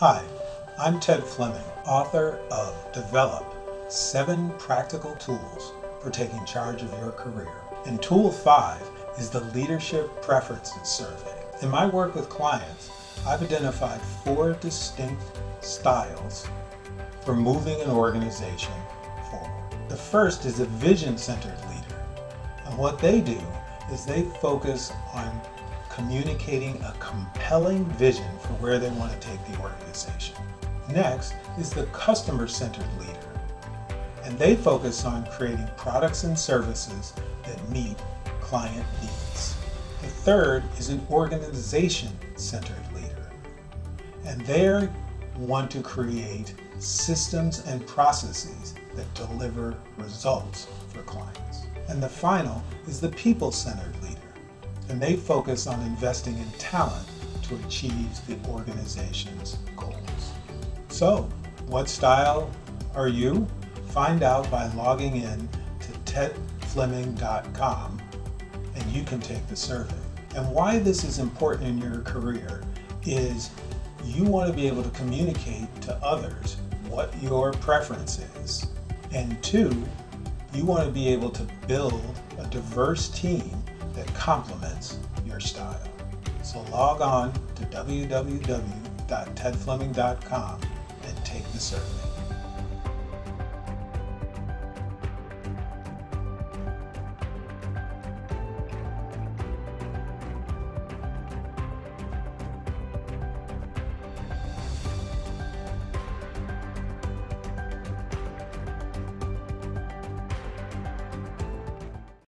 Hi, I'm Ted Fleming, author of Develop Seven Practical Tools for Taking Charge of Your Career. And Tool 5 is the Leadership Preferences Survey. In my work with clients, I've identified four distinct styles for moving an organization forward. The first is a vision centered leader. And what they do is they focus on communicating a compelling vision for where they want to take the organization. Next is the customer centered leader. And they focus on creating products and services that meet client needs. The third is an organization centered leader. And they want to create systems and processes that deliver results for clients. And the final is the people centered leader. And they focus on investing in talent to achieve the organization's goals. So, what style are you? Find out by logging in to tedfleming.com and you can take the survey. And why this is important in your career is you want to be able to communicate to others what your preference is. And two, you want to be able to build a diverse team that complements your style. So log on to www.tedfleming.com and take the survey.